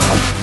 Come on.